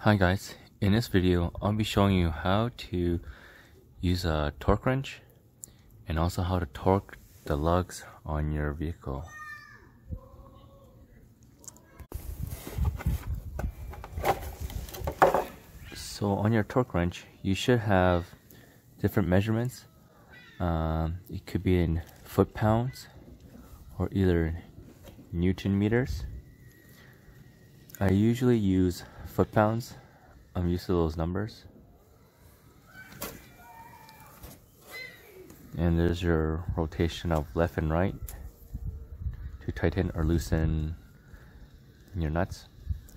Hi guys, in this video I'll be showing you how to use a torque wrench and also how to torque the lugs on your vehicle. So on your torque wrench you should have different measurements. Um, it could be in foot pounds or either newton meters. I usually use foot pounds. I'm used to those numbers. And there's your rotation of left and right to tighten or loosen your nuts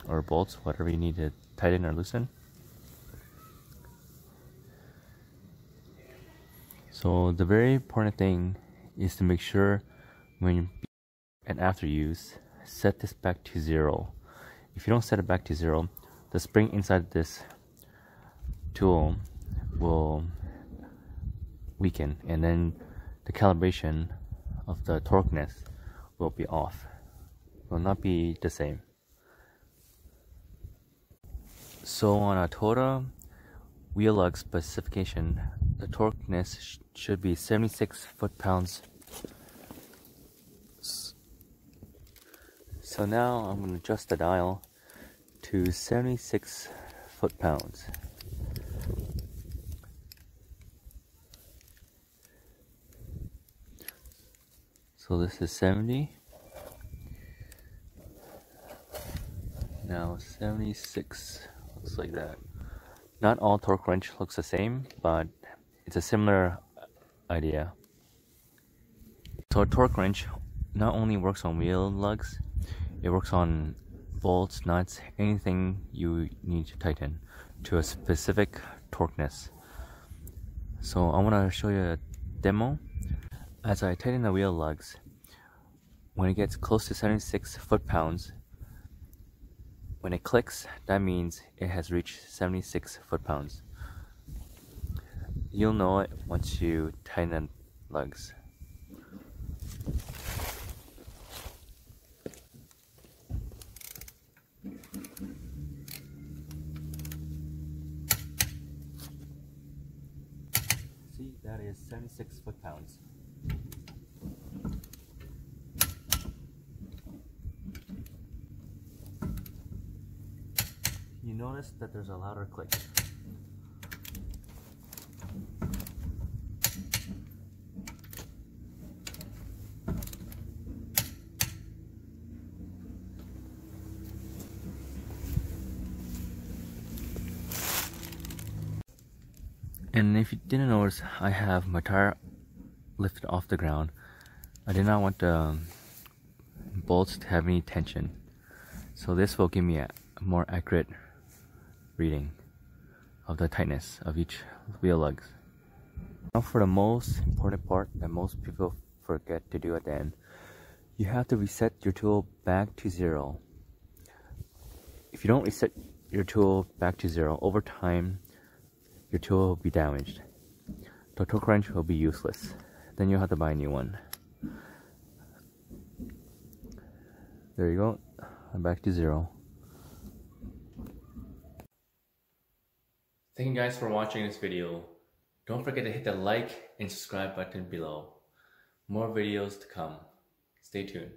or bolts, whatever you need to tighten or loosen. So the very important thing is to make sure when and after use, set this back to zero. If you don't set it back to zero, the spring inside this tool will weaken and then the calibration of the torqueness will be off will not be the same. So on a Toyota wheel lug specification the torqueness sh should be 76 foot-pounds so now I'm going to adjust the dial to 76 foot-pounds So this is 70. Now 76 looks like that. Not all torque wrench looks the same, but it's a similar idea. So a torque wrench not only works on wheel lugs, it works on bolts, nuts, anything you need to tighten to a specific torqueness. So I want to show you a demo as I tighten the wheel lugs, when it gets close to 76 foot-pounds, when it clicks, that means it has reached 76 foot-pounds. You'll know it once you tighten the lugs. That is 76 foot-pounds. you notice that there's a louder click. And if you didn't notice, I have my tire lifted off the ground. I did not want the um, bolts to have any tension. So this will give me a more accurate reading of the tightness of each wheel lugs. Now for the most important part that most people forget to do at the end, you have to reset your tool back to zero. If you don't reset your tool back to zero, over time, your tool will be damaged. The torque wrench will be useless. Then you'll have to buy a new one. There you go. I'm back to zero. Thank you guys for watching this video. Don't forget to hit the like and subscribe button below. More videos to come. Stay tuned.